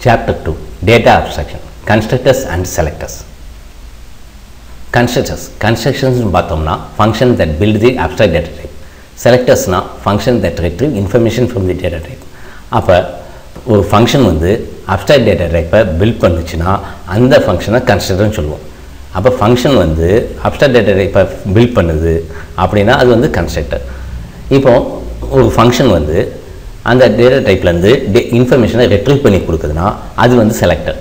Chapter 2 Data Abstraction Constructors and Selectors Constructors Constructions பார்த்தோம்னா function that build the abstract data type Selectorsனா function that retrieve information from the data type அப்போ ஒரு function வந்து abstract data type-ஐ build பண்ணுச்சுன்னா அந்த ஃபங்க்ஷனை கன்ஸ்ட்ரக்டர்னு சொல்லுவோம் அப்போ ஃபங்க்ஷன் வந்து abstract data type-ஐ பில்ட் பண்ணுது அப்படின்னா அது வந்து கன்ஸ்ட்ரக்டர் இப்போ ஒரு ஃபங்க்ஷன் வந்து அந்த டேட்டா டைப்லேருந்து டே இன்ஃபர்மேஷனை ரெட்ரீவ் பண்ணி கொடுக்குதுன்னா அது வந்து செலக்டர்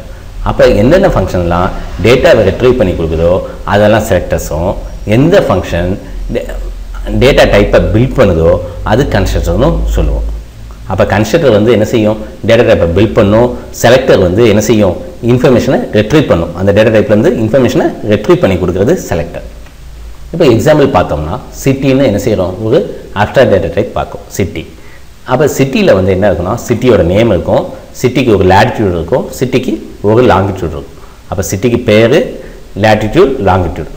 அப்போ எந்தெந்த ஃபங்க்ஷன்லாம் டேட்டாவை ரெட்ரீவ் பண்ணி கொடுக்குதோ அதெல்லாம் செலக்டர்ஸும் எந்த ஃபங்க்ஷன் டேட்டா டைப்பை பில்ட் பண்ணுதோ அது கன்ஸ்ட்ரக்டர்னு சொல்லுவோம். அப்போ கன்ஸ்ட்ரக்டர் வந்து என்ன செய்யும்? டேட்டா டைப்பை பில்ட் பண்ணும். செலக்டர் வந்து என்ன செய்யும்? இன்ஃபர்மேஷனை ரெட்ரீவ் பண்ணும். அந்த டேட்டா டைப்லேருந்து இன்ஃபர்மேஷனை ரெட்ரீவ் பண்ணி கொடுக்குறது செலக்டர் இப்போ எக்ஸாம்பிள் பார்த்தோம்னா சிட்டின்னு என்ன செய்கிறோம் ஒரு ஆஃப்டர் டேட்டா டைப் பார்க்கும் சிட்டி அப்போ சிட்டியில் வந்து என்ன இருக்குன்னா சிட்டியோட நேம் இருக்கும். சிட்டிக்கு ஒரு லேட்டிடியூட் இருக்கும். சிட்டிக்கு ஒரு லாங்கிடியூட் இருக்கும். அப்போ சிட்டிக்கு பேர் லேட்டிடியூட் லாங்கிடியூட்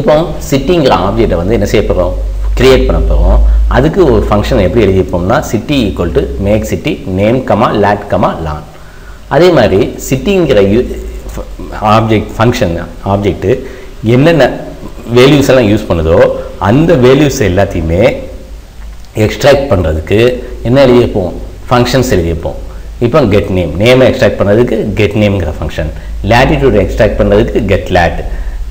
இப்போ சிட்டிங்கிற ஆப்ஜெக்டை வந்து என்ன செய்ய போகிறோம் கிரியேட் பண்ண போகிறோம் அதுக்கு ஒரு ஃபங்க்ஷன் எப்படி எழுதிப்போம்னா city equal to make city name comma lat comma lon அதே மாதிரி சிட்டிங்கிற யூ ஆப்ஜெக்ட் ஃபங்க்ஷன் ஆப்ஜெக்ட்டு என்னென்ன வேல்யூஸ் எல்லாம் யூஸ் பண்ணுதோ அந்த வேல்யூஸ் எல்லாத்தையுமே எக்ஸ்ட்ராக்ட் பண்ணுறதுக்கு என்ன எழுதியிருப்போம்? ஃபங்க்ஷன்ஸ் எழுதியிருப்போம். இப்போ கெட் நேம் நேமை எக்ஸ்ட்ராக்ட் பண்ணுறதுக்கு கெட் நேம்ங்கிற ஃபங்க்ஷன் லேட்டிடியூட் எக்ஸ்ட்ராக்ட் பண்ணுறதுக்கு கெட் லேட்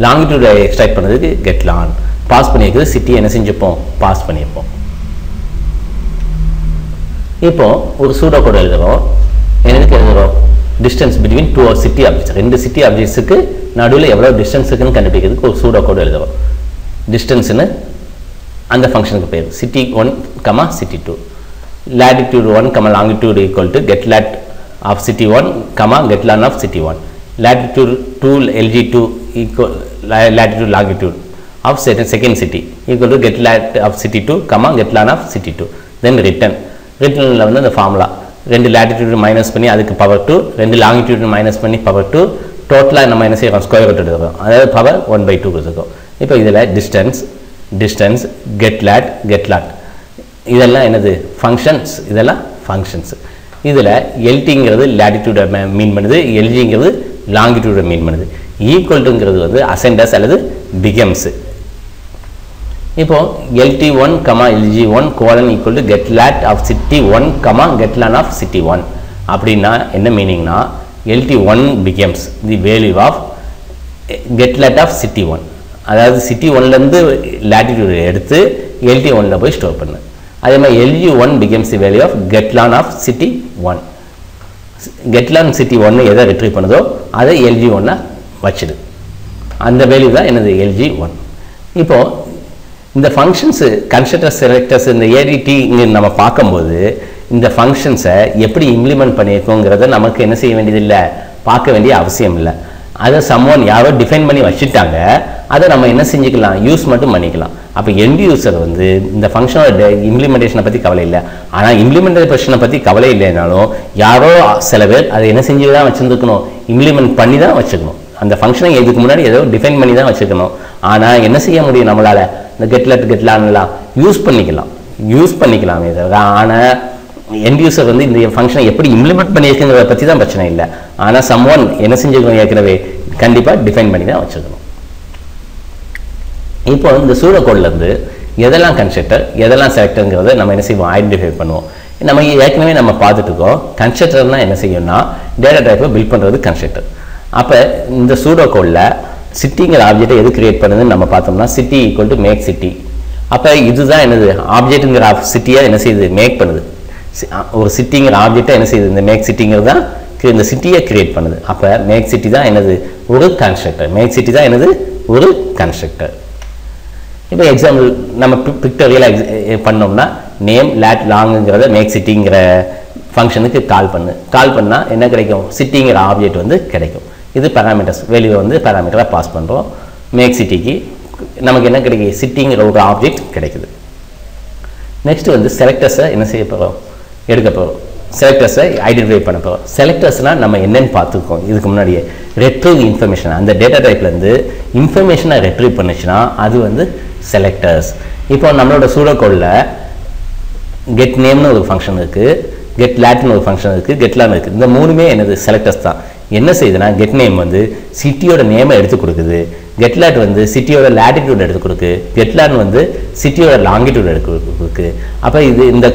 லாங்கிடியூட் எக்ஸ்ட்ராக்ட் பண்ணுறதுக்கு கெட் லான் பாஸ் பண்ணியிருக்கிறது சிட்டி என்ன செஞ்சுப்போம் பாஸ் பண்ணியிருப்போம். இப்போ ஒரு சூடோ கோட் எழுதுகிறோம் எனக்கு எழுதுகிறோம் distance between two city objects ரெண்டு சிட்டி ஆப்ஜெக்ட்ஸுக்கு நடுவில் எவ்வளோ டிஸ்டன்ஸ் இருக்குன்னு கண்டுபிடிக்கிறதுக்கு ஒரு சூடோ கோட் எழுதுகிறோம் டிஸ்டன்ஸ்னு அந்த ஃபங்க்ஷனுக்கு பேர். City one comma city two latitude 1 comma longitude equal to get lat of city one comma get lan of city one latitude two lg two equal latitude longitude of second city equal to get lat of city two comma get lan of city two then return ரிட்டர்னில் வந்து அந்த formula ரெண்டு latitude minus பண்ணி அதுக்கு power two ரெண்டு longitude minus பண்ணி power two டோட்டலாக நம்ம என்ன செய்யறோம் ஸ்கொயர் ரூட் எடுக்கிறோம் அதாவது பவர் ஒன் பை டூ கொடுத்துருக்கோம் இப்போ இதில் distance distance get lat get lat இதெல்லாம் என்னது? ஃபங்க்ஷன்ஸ் இதெல்லாம் ஃபங்க்ஷன்ஸ் இதில் எல்டிங்கிறது லேட்டிடியூடை மீன் பண்ணுது. எல்ஜிங்கிறது லாங்கிடியூடை மீன் பண்ணுது. ஈக்குவல்ட்டுங்கிறது வந்து அசெண்டஸ் அல்லது பிகம்ஸு இப்போது L T one comma L G one colon equal to get lat of city one comma get lan of city one அப்படின்னா என்ன மீனிங்னா L T one becomes the value of get lat of city one அதாவது city ஒன்லேருந்து latitude எடுத்து LT ஒனில் போய் store பண்ணு. அதே மாதிரி L G one becomes the value of get lon of city one get lon city ஒன்று எதை ரிட்ரீவ் பண்ணுதோ அதை எல்ஜி ஒன்னை வச்சிடு. அந்த வேல்யூ தான் எனது எல்ஜி ஒன் இப்போது இந்த ஃபங்க்ஷன்ஸு கன்ஸ்ட்ரக்டர் செலக்டர்ஸ் இந்த ஏடிடி நம்ம பார்க்கும்போது இந்த ஃபங்க்ஷன்ஸை எப்படி இம்ப்ளிமெண்ட் பண்ணியிருக்கோங்கிறத நமக்கு என்ன செய்ய வேண்டியதில்லை? பார்க்க வேண்டிய அவசியம் இல்லை. அதை சம்மோன் யாரோ டிஃபைன் பண்ணி வச்சுட்டாங்க அதை நம்ம என்ன செஞ்சுக்கலாம்? யூஸ் மட்டும் பண்ணிக்கலாம். அப்போ எண்ட் யூஸர் வந்து இந்த ஃபங்க்ஷனோட இம்ப்ளிமெண்டேஷனை பற்றி கவலை இல்லை. ஆனால் இம்ப்ளிமெண்டேஷனை பற்றி கவலை இல்லைனாலும் யாரோ சில பேர் அதை என்ன செஞ்சு தான் வச்சுருந்துக்கணும் இம்ப்ளிமெண்ட் பண்ணி தான் வச்சுக்கணும் அந்த ஃபங்க்ஷனை இதுக்கு முன்னாடி ஏதோ டிஃபைன் பண்ணி தான் வச்சுக்கணும் ஆனால் என்ன செய்ய முடியும் நம்மளால்? இந்த கெட்லட் கெட்லான்லாம் யூஸ் பண்ணிக்கலாம். யூஸ் பண்ணிக்கலாமே தவிர ஆனால் எண்ட் யூசர் வந்து இந்த ஃபங்க்ஷனை எப்படி இம்ப்ளிமெண்ட் பண்ணியிருக்குங்கிறத பற்றி தான் பிரச்சனை இல்லை. ஆனால் சம் ஒன் என்ன செஞ்சுக்கணும் ஏற்கனவே? கண்டிப்பாக டிஃபைன் பண்ணி தான் வச்சுக்கணும் இப்போ இந்த சூழக்கோட்லேருந்து எதெல்லாம் கன்ஸ்ட்ரக்டர் எதெல்லாம் செலக்டருங்கிறத நம்ம என்ன செய்வோம்? ஐடென்டிஃபை பண்ணுவோம். நம்ம ஏற்கனவே நம்ம பார்த்துட்டுக்கோம் இருக்கோம் என்ன செய்யணும்னா டேட்டா டைப்பை பில்ட் பண்ணுறது கன்ஸ்ட்ரக்டர் அப்போ இந்த சூடோகோடில் சிட்டிங்கிற ஆப்ஜெக்டை எது கிரியேட் பண்ணுதுன்னு நம்ம பார்த்தோம்னா city equal to make city அப்போ இதுதான் என்னது? ஆப்ஜெக்ட்டுங்கிற சிட்டியாக என்ன செய்யுது? மேக் பண்ணுது. ஒரு சிட்டிங்கிற ஆப்ஜெக்டாக என்ன செய்யுது? இந்த மேக் சிட்டிங்கிறது தான் இந்த சிட்டியை கிரியேட் பண்ணுது. அப்போ மேக் சிட்டி தான் என்னது? ஒரு கன்ஸ்ட்ரக்டர் மேக் சிட்டி தான் என்னது? ஒரு கன்ஸ்ட்ரக்டர் இப்போ எக்ஸாம்பிள் நம்ம பிக்டோரியலாக பண்ணோம்னா நேம் லேட் லாங்குங்கிறத மேக் சிட்டிங்கிற ஃபங்க்ஷனுக்கு கால் பண்ணு. கால் பண்ணால் என்ன கிடைக்கும்? சிட்டிங்கிற ஆப்ஜெக்ட் வந்து கிடைக்கும். இது பேராமீட்டர்ஸ் வெளியே வந்து பேராமீட்டராக பாஸ் பண்ணுறோம் மேக் சிட்டிக்கு நமக்கு என்ன கிடைக்குது? சிட்டிங்கிற ஒரு ஆப்ஜெக்ட் கிடைக்குது. நெக்ஸ்ட் வந்து செலக்டர்ஸை என்ன செய்ய போகிறோம் எடுக்க போகிறோம் செலக்டர்ஸை ஐடென்டிஃபை பண்ண போகிறோம் செலக்டர்ஸ்னால் நம்ம என்னென்னு பார்த்துருக்கோம். இதுக்கு முன்னாடியே ரெட்ரீவ் இன்ஃபர்மேஷன் அந்த டேட்டா டைப்லேருந்து இன்ஃபர்மேஷனை ரெட்ரீவ் பண்ணுச்சுன்னா அது வந்து செலக்டர்ஸ் இப்போ நம்மளோட சூடோகோடில் கெட் நேம்னு ஒரு ஃபங்க்ஷன் இருக்குது கெட் லேட்னு ஒரு ஃபங்க்ஷன் இருக்குது கெட்லான்னு இருக்குது இந்த மூணுமே என்னது? செலக்டர்ஸ் தான். என்ன செய்யுதுன்னா கெட் நேம் வந்து சிட்டியோட நேமை எடுத்து கொடுக்குது. கெட்லாட் வந்து சிட்டியோட லேட்டிடியூட் எடுத்து கொடுக்கு. கெட்லான் வந்து சிட்டியோட லாங்கிடியூட் எடுத்து கொடுக்கு. அப்போ இது இந்த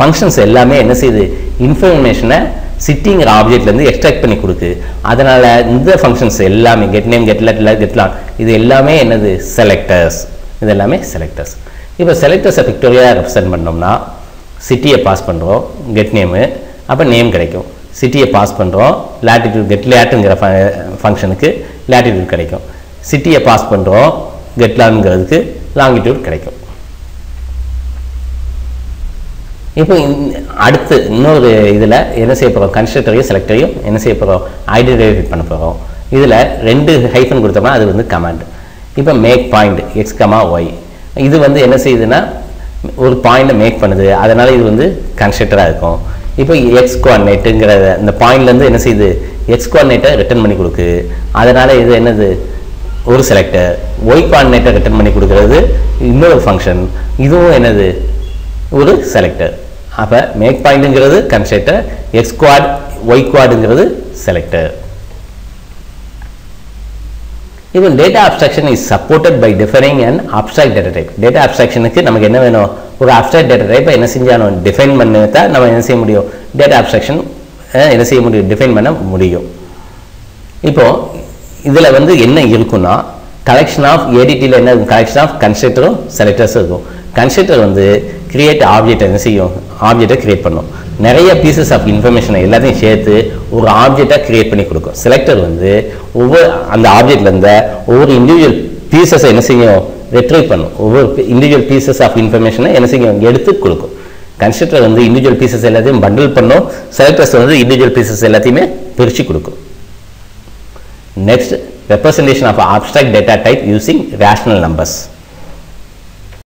ஃபங்க்ஷன்ஸ் எல்லாமே என்ன செய்யுது இன்ஃபர்மேஷனை சிட்டிங்கிற ஆப்ஜெக்ட்லேருந்து எக்ஸ்ட்ராக்ட் பண்ணி கொடுக்கு. அதனால் இந்த ஃபங்க்ஷன்ஸ் எல்லாமே get name get lat get lon இது எல்லாமே என்னது? செலக்டர்ஸ் இது எல்லாமே செலக்டர்ஸ் இப்போ செலக்டர்ஸை பிக்டோரியாக ரெப்ரசென்ட் பண்ணோம்னா சிட்டியை பாஸ் பண்ணுறோம் கெட் நேமு அப்போ நேம் கிடைக்கும். சிட்டியை பாஸ் பண்ணுறோம் லேட்டிடியூட் கெட் லேட்டுங்கிற ஃபங்க்ஷனுக்கு லேட்டிடியூட் கிடைக்கும். சிட்டியை பாஸ் பண்ணுறோம் கெட்லான்ங்கிறதுக்கு லாங்கிடியூட் கிடைக்கும். இப்போ அடுத்து இன்னொரு இதில் என்ன செய்ய போகிறோம் கன்ஸ்ட்ரக்டரையும் செலக்டரையும் என்ன செய்ய போகிறோம் ஐடென்டிஃபை பண்ண போகிறோம் இதில் ரெண்டு ஹைஃபன் கொடுத்தோம்னா அது வந்து கமாண்ட் இப்போ make point X comma Y இது வந்து என்ன செய்யுதுன்னா ஒரு பாயிண்ட்டை மேக் பண்ணுது. அதனால் இது வந்து கன்ஸ்ட்ரக்டராக இருக்கும். இப்போ எக்ஸ் குவாடினேட்டுங்கிற இந்த பாயிண்ட்லேருந்து என்ன செய்யுது? எக்ஸ் குவாடினேட்டை ரிட்டர்ன் பண்ணி கொடுக்கு. அதனால் இது என்னது? ஒரு செலக்டர் ஒய் குவாடினேட்டை ரிட்டர்ன் பண்ணி கொடுக்கறது இன்னொரு ஃபங்க்ஷன் இதுவும் என்னது? ஒரு செலக்டர் அப்போ மேக் பாயிண்ட்டுங்கிறது கன்ஸ்ட்ரக்டர் எக்ஸ் குவாட் ஒய் குவாடுங்கிறது செலக்டர் இவன் data abstraction is supported by differing and abstract data type data abstractionக்கு நமக்கு என்ன வேணும்? ஒரு abstract டேட்டா type என்ன செஞ்சாலும் டிஃபைன் பண்ணா நம்ம என்ன செய்ய முடியும்? டேட்டா abstraction என்ன செய்ய முடியும்? டிஃபைன் பண்ண முடியும். இப்போ இதில் வந்து என்ன இருக்குன்னா கலெக்ஷன் ஆஃப் ஏடிடியில் என்ன கலெக்ஷன் ஆஃப் கன்ஸ்ட்ரக்டரும் செலக்டர்ஸும் இருக்கும். கன்ஸ்ட்ரக்டர் வந்து கிரியேட் ஆப்ஜெக்ட் என்ன செய்யும்? ஆப்ஜெக்டை கிரியேட் பண்ணும். நிறைய பீசஸ் ஆஃப் இன்ஃபர்மேஷனை எல்லாத்தையும் சேர்த்து ஒரு ஆப்ஜெக்டாக கிரியேட் பண்ணி கொடுக்கும். செலக்டர் வந்து ஒவ்வொரு அந்த ஆப்ஜெக்ட்லேருந்து ஒவ்வொரு இண்டிவிஜுவல் பீசஸை என்ன செய்யும்? ரெட்ரைவ் பண்ணும். ஒவ்வொரு இண்டிவிஜுவல் பீசஸ் ஆஃப் இன்ஃபர்மேஷனை என்ன செய்யும்? எடுத்து கொடுக்கும். கன்ஸ்ட்ரக்டர் வந்து இண்டிவிஜுவல் பீசஸ் எல்லாத்தையும் பண்டில் பண்ணும். செலக்டர்ஸ் வந்து இண்டிவிஜுவல் பீசஸ் எல்லாத்தையுமே பிரித்து கொடுக்கும். Next representation of abstract data type using rational numbers